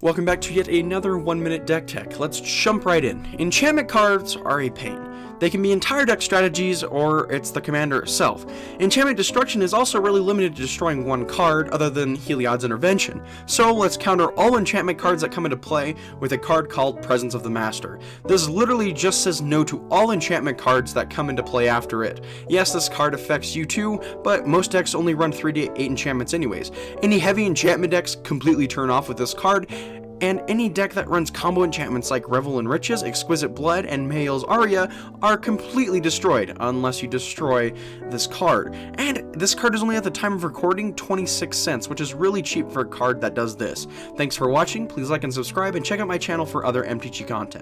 Welcome back to yet another one minute deck tech. Let's jump right in. Enchantment cards are a pain. They can be entire deck strategies, or it's the commander itself. Enchantment Destruction is also really limited to destroying one card, other than Heliod's Intervention. So let's counter all enchantment cards that come into play with a card called Presence of the Master. This literally just says no to all enchantment cards that come into play after it. Yes, this card affects you too, but most decks only run 3 to 8 enchantments anyways. Any heavy enchantment decks completely turn off with this card, and any deck that runs combo enchantments like Revel in Riches, Exquisite Blood, and Mayael's Aria are completely destroyed unless you destroy this card. And this card is only at the time of recording 26 cents, which is really cheap for a card that does this. Thanks for watching, please like and subscribe, and check out my channel for other MTG content.